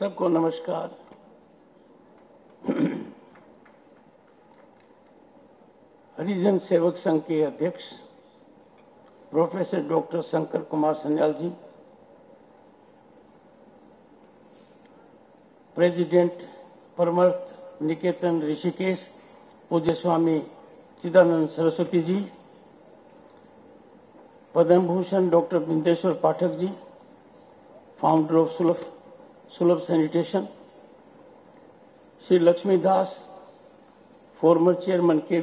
सबको नमस्कार। हरिजन सेवक संघ के अध्यक्ष, professor doctor Shankar Kumar Sanjal ji, president Parmarth Niketan Rishikesh, पूज्य Swami Chidanand Saraswati ji Padma Bhushan doctor Bindeshwar Pathak ji founder of Sulabh Sulabh sanitation Shri Lakshmi Das former chairman के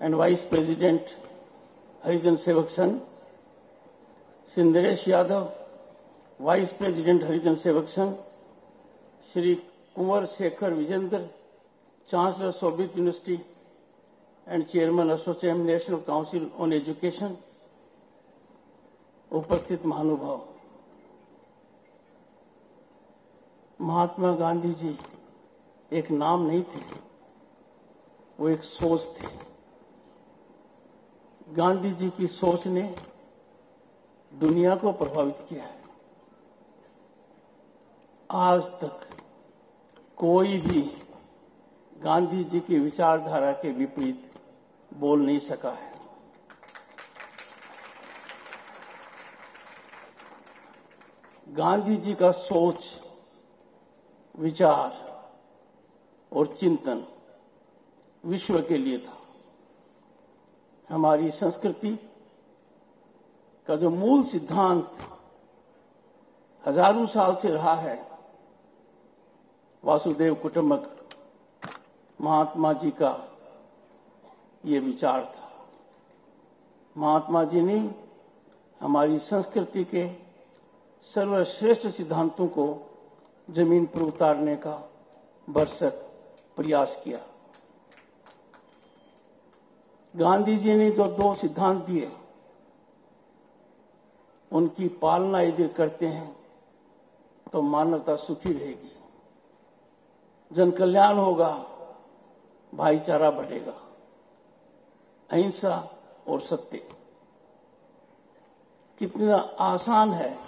and vice president Harijan Sevak Sangh, Shri Naresh Yadav vice president Harijan Sevak Sangh, Shri Kunwar Shekhar Vijendra chancellor Shobhit university and chairman association national council on education उपस्थित महानुभाव। महात्मा गांधी जी एक नाम नहीं थे, वो एक सोच थी। गांधी जी की सोच ने दुनिया को प्रभावित किया है। आज तक कोई भी गांधी जी की विचारधारा के विपरीत बोल नहीं सका है। गांधी जी का सोच विचार और चिंतन विश्व के लिए था। हमारी संस्कृति का जो मूल सिद्धांत हज़ारों साल से रहा है, वासुदेव कुटुंबक महात्मा जी का ये विचार था। महात्मा जी ने हमारी संस्कृति के सर्वश्रेष्ठ सिद्धांतों को ज़मीन पर उतारने का भरसक प्रयास किया। गांधी जी ने जो दो सिद्धांत दिए, उनकी पालना यदि करते हैं तो मानवता सुखी रहेगी। जन कल्याण होगा, भाईचारा बढ़ेगा। अहिंसा और सत्य कितना आसान है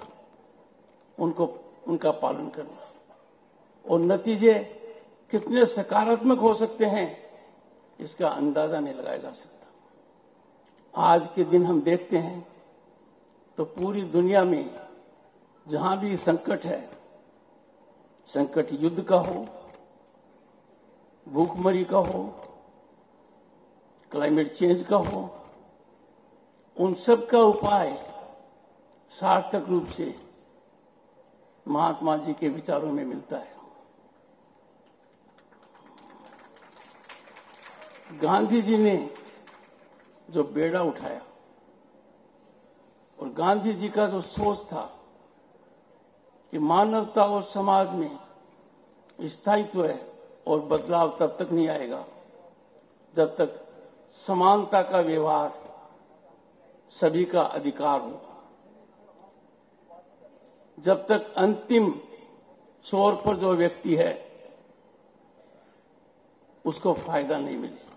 उनको, उनका पालन करना। और नतीजे कितने सकारात्मक हो सकते हैं, इसका अंदाज़ा नहीं लगाया जा सकता। आज के दिन हम देखते हैं तो पूरी दुनिया में जहाँ भी संकट है, संकट युद्ध का हो, भूखमरी का हो, क्लाइमेट चेंज का हो, उन सब का उपाय सार्थक रूप से महात्मा जी के विचारों में मिलता है। गांधी जी ने जो बेड़ा उठाया और गांधी जी का जो सोच था कि मानवता और समाज में स्थायित्व है और बदलाव तब तक नहीं आएगा जब तक समानता का व्यवहार सभी का अधिकार हो। जब तक अंतिम छोर पर जो व्यक्ति है, उसको फ़ायदा नहीं मिले।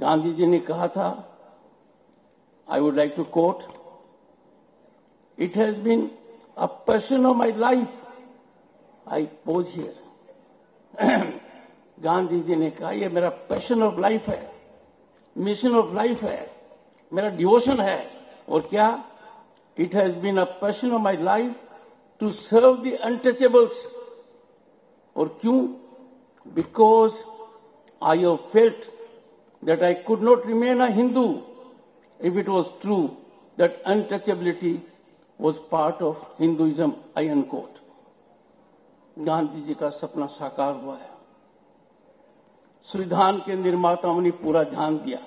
गांधी जी ने कहा था I would like to quote it has been a passion of my life I pause here Gandhi ji ने कहा यह मेरा पैशन ऑफ़ लाइफ है मिशन ऑफ़ लाइफ है, मेरा डिवोशन है, और क्या? It has been a passion of my life to serve the untouchables और क्यों? Because I have felt that I could not remain a Hindu if it was true that untouchability was part of Hinduism, I unquote. Gandhi ji का सपना साकार हुआ है संविधान के निर्माताओं ने पूरा ध्यान दिया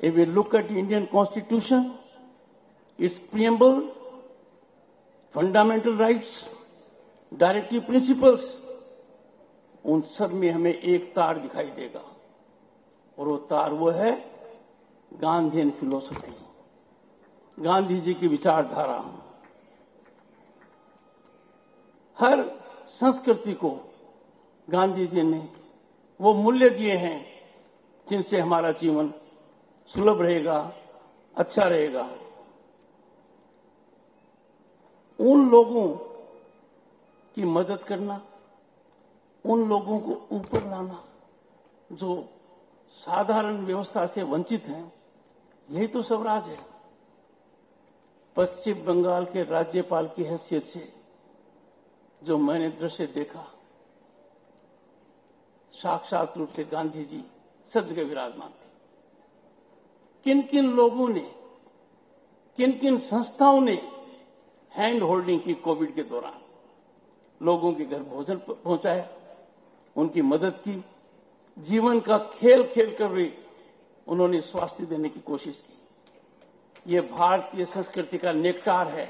If we look at the Indian Constitution, its preamble, fundamental rights, directive principles, उन सब में हमें एक तार दिखाई देगा और वो तार वो है गांधीन फिलोसफी। गांधी जी की विचारधारा। हर संस्कृति को गांधी जी ने वो मूल्य दिए हैं जिनसे हमारा जीवन सुलभ रहेगा अच्छा रहेगा। उन लोगों की मदद करना, उन लोगों को ऊपर लाना जो साधारण व्यवस्था से वंचित हैं, यही तो स्वराज है। पश्चिम बंगाल के राज्यपाल की हैसियत से जो मैंने दृश्य देखा, साक्षात रूप से गांधी जी सब जगह विराजमान थे। किन किन लोगों ने किन किन संस्थाओं ने हैंड होल्डिंग की कोविड के दौरान लोगों के घर भोजन पहुँचाया, उनकी मदद की जीवन का खेल खेल कर भी उन्होंने स्वास्थ्य देने की कोशिश की। ये भारतीय संस्कृति का नेकटार है।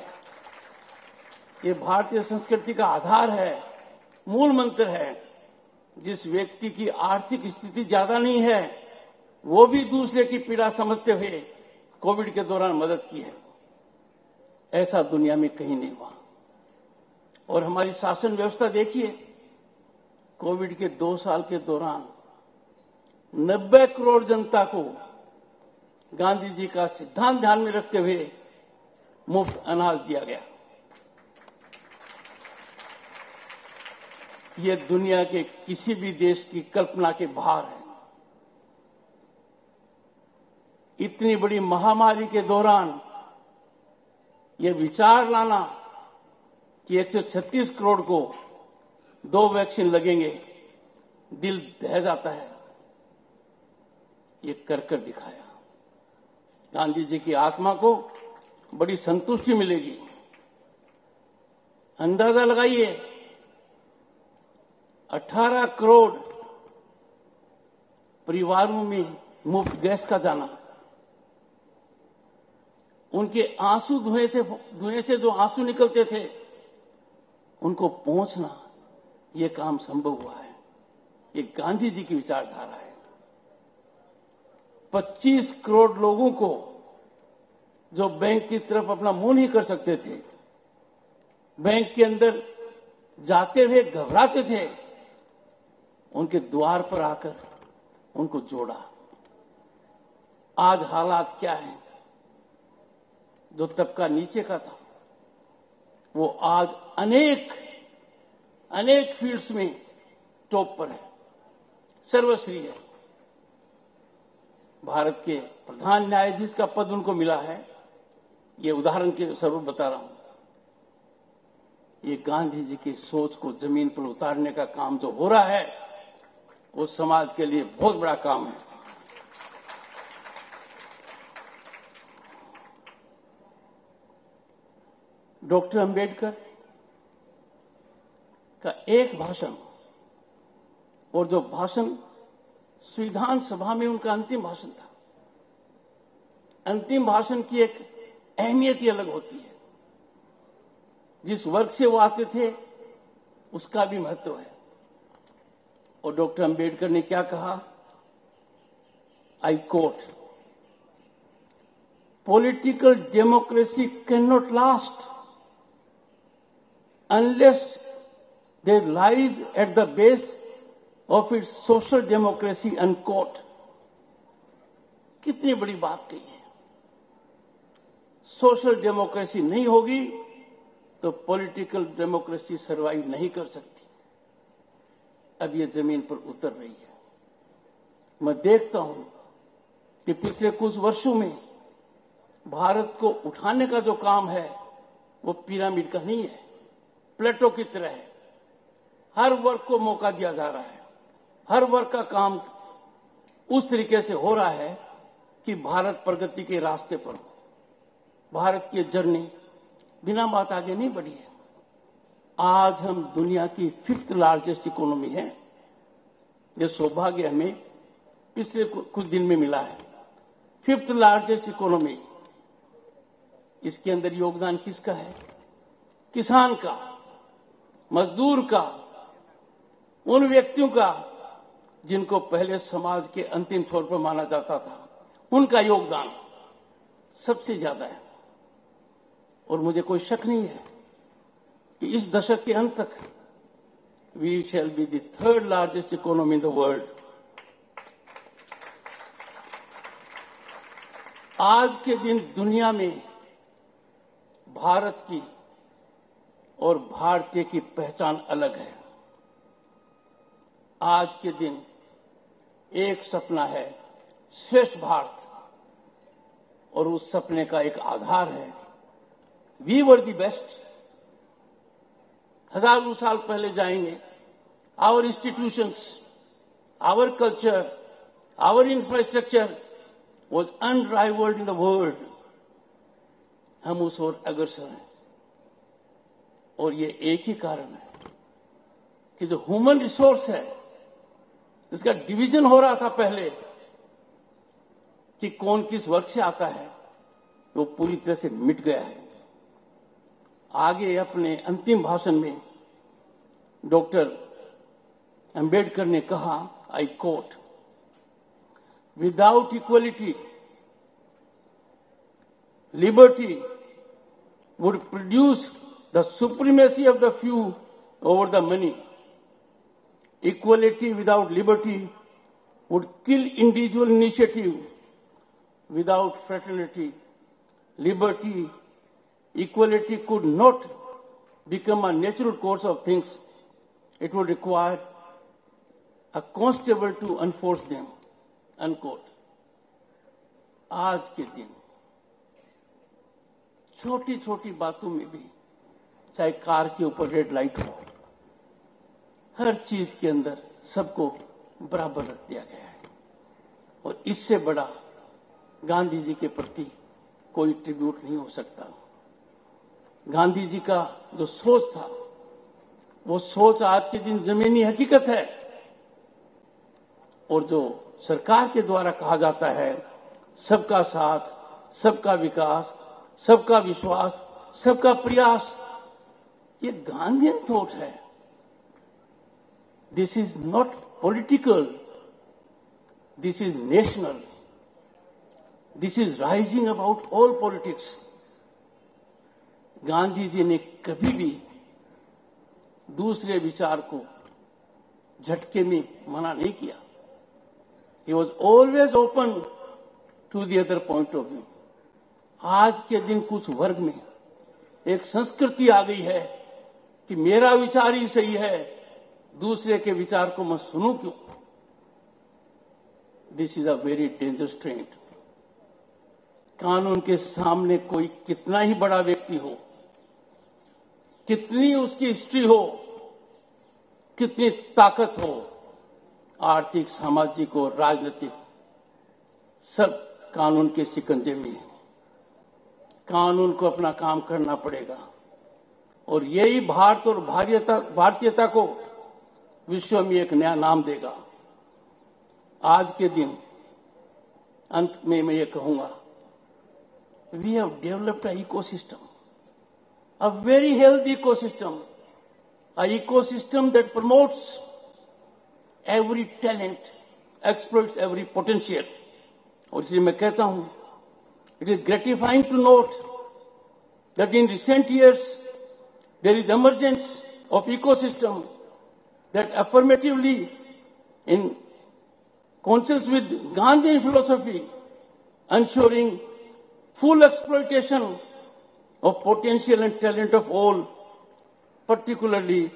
ये भारतीय संस्कृति का आधार है। मूल मंत्र है, जिस व्यक्ति की आर्थिक स्थिति ज़्यादा नहीं है, वो भी दूसरे की पीड़ा समझते हुए कोविड के दौरान मदद की है। ऐसा दुनिया में कहीं नहीं हुआ। और हमारी शासन व्यवस्था देखिए, कोविड के दो साल के दौरान 90 करोड़ जनता को गांधी जी का सिद्धांत ध्यान में रखते हुए मुफ़्त अनाज दिया गया। ये दुनिया के किसी भी देश की कल्पना के बाहर है। इतनी बड़ी महामारी के दौरान ये विचार लाना कि 136 करोड़ को दो वैक्सीन लगेंगे, दिल दह जाता है। ये कर कर दिखाया। गांधी जी की आत्मा को बड़ी संतुष्टि मिलेगी। अंदाज़ा लगाइए 18 करोड़ परिवारों में मुफ़्त गैस का जाना। उनके आँसू धुएँ से धुएँ से जो आँसू निकलते थे, उनको पहुँचना, ये काम संभव हुआ है। ये गांधी जी की विचारधारा है। 25 करोड़ लोगों को जो बैंक की तरफ़ अपना मुँह नहीं कर सकते थे, बैंक के अंदर जाते हुए घबराते थे, उनके द्वार पर आकर उनको जोड़ा। आज हालात क्या है? जो तबका नीचे का था, वो आज अनेक अनेक फील्ड्स में टॉप पर है। सर्वश्री है। भारत के प्रधान न्यायाधीश का पद उनको मिला है, ये उदाहरण के स्वरूप बता रहा हूँ। ये गांधी जी की सोच को ज़मीन पर उतारने का काम जो हो रहा है, वो समाज के लिए बहुत बड़ा काम है। डॉक्टर अंबेडकर का एक भाषण और जो भाषण संविधान सभा में उनका अंतिम भाषण था। अंतिम भाषण की एक अहमियत ही अलग होती है। जिस वर्ग से वो आते थे, उसका भी महत्व है। और डॉक्टर अंबेडकर ने क्या कहा? I quote political democracy can not last unless there lies at the base of its social democracy unquote. कितनी बड़ी बात कही है सोशल डेमोक्रेसी नहीं होगी तो पॉलिटिकल डेमोक्रेसी सर्वाइव नहीं कर सकती। अब ये ज़मीन पर उतर रही है। मैं देखता हूँ कि पिछले कुछ वर्षों में भारत को उठाने का जो काम है, वो पिरामिड का नहीं है। प्लेटो की तरह है। हर वर्ग को मौका दिया जा रहा है। हर वर्ग का काम उस तरीके से हो रहा है कि भारत प्रगति के रास्ते पर भारत की जर्नी बिना बात आगे नहीं बढ़ी है। आज हम दुनिया की फिफ्थ लार्जेस्ट इकोनॉमी है। ये सौभाग्य हमें पिछले कुछ दिन में मिला है। फिफ्थ लार्जेस्ट इकोनॉमी इसके अंदर योगदान किसका है? किसान का, मजदूर का, उन व्यक्तियों का जिनको पहले समाज के अंतिम छोर पर माना जाता था, उनका योगदान सबसे ज़्यादा है। और मुझे कोई शक नहीं है कि इस दशक के अंत तक we shall be the third largest economy in the world आज के दिन दुनिया में भारत की और भारतीय की पहचान अलग है। आज के दिन एक सपना है, श्रेष्ठ भारत। और उस सपने का एक आधार है वी वर दी बेस्ट हज़ारों साल पहले जाएँगे our institutions our culture our infrastructure was unrivalled in the world हम उस ओर अग्रसर हैं। और ये एक ही कारण है कि जो ह्यूमन रिसोर्स है जिसका डिवीज़न हो रहा था पहले कि कौन किस वर्ग से आता है, वो पूरी तरह से मिट गया है। आगे अपने अंतिम भाषण में डॉक्टर अंबेडकर ने कहा I quote without equality liberty would produce the supremacy of the few over the many Equality without liberty would kill individual initiative without fraternity liberty, equality could not become a natural course of things. It would require a constable to enforce them. Unquote. आज के दिन छोटी छोटी बातों में भी चाहे car के ऊपर रेड लाइट हो हर चीज़ के अंदर सबको बराबर रख दिया गया है। और इससे बड़ा गांधी जी के प्रति कोई ट्रिब्यूट नहीं हो सकता। गांधी जी का जो सोच था, वो सोच आज के दिन जमीनी हकीकत है। और जो सरकार के द्वारा कहा जाता है, सबका साथ, सबका विकास, सबका विश्वास, सबका प्रयास, ये गांधीन थॉट है। This is not political this is national this is rising about all politics Gandhi ji ने कभी भी दूसरे विचार को झटके में मना नहीं किया he was always open to the other point of view आज के दिन कुछ वर्ग में एक संस्कृति आ गई है कि मेरा विचार ही सही है दूसरे के विचार को मैं सुनू क्यों? This is a very dangerous trend कानून के सामने कोई कितना ही बड़ा व्यक्ति हो, कितनी उसकी हिस्ट्री हो, कितनी ताकत हो, आर्थिक, सामाजिक और राजनीतिक, सब कानून के सिकंजे में कानून को अपना काम करना पड़ेगा। और यही भारत और भारतीयता भारतीयता को विश्व में एक नया नाम देगा। आज के दिन, अंत में मैं ये कहूँगा we have developed a ecosystem a very health eco system a eco system that promotes every talent explored every potential और इसलिए मैं कहता हूँ it is gratifying to note that in recent years there is emergence of ecosystem system that affirmatively in conscience with Gandhian philosophy ensuring full exploitation of potential and talent of all, particularly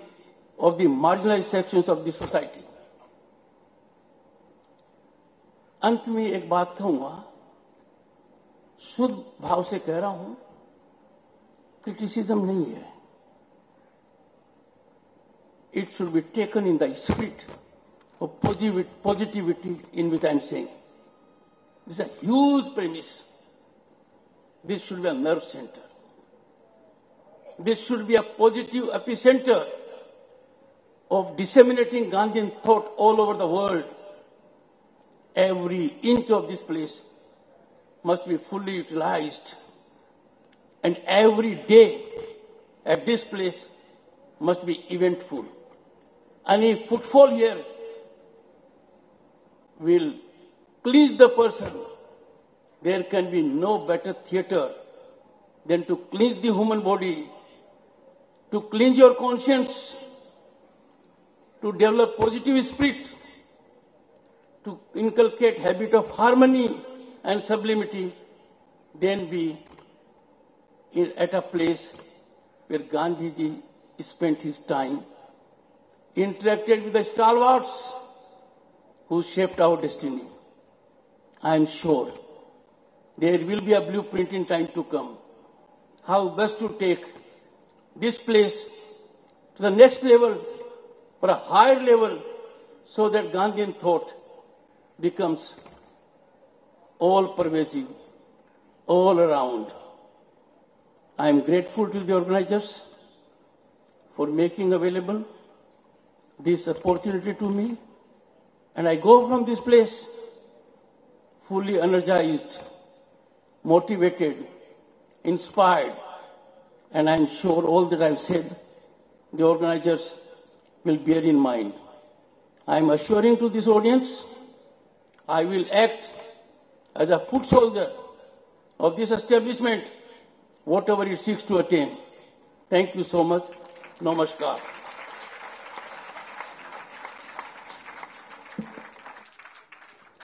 of the marginalized sections of the society. अंत में एक बात कहूँगा शुद्ध भाव से कह रहा हूँ क्रिटिसिज्म नहीं है it should be taken in the spirit of positivity in which I am saying. This is a huge premise. This should be a nerve center. This should be a positive epicenter of disseminating Gandhian thought all over the world. Every inch of this place must be fully utilized. And every day at this place must be eventful. Any footfall here will please the person. There can be no better theater than to cleanse the human body, to cleanse your conscience, to develop positive spirit, to inculcate habit of harmony and sublimity, then be at a place where Gandhiji spent his time, interacted with the stalwarts who shaped our destiny. I am sure there will be a blueprint in time to come. How best to take this place to the next level, for a higher level, so that Gandhian thought becomes all pervasive, all around. I am grateful to the organizers for making available this opportunity to me, and I go from this place fully energized, motivated, inspired, and I'm sure all that I've said, the organizers will bear in mind. I'm assuring to this audience, I will act as a foot soldier of this establishment, whatever it seeks to attain. Thank you so much. Namaskar.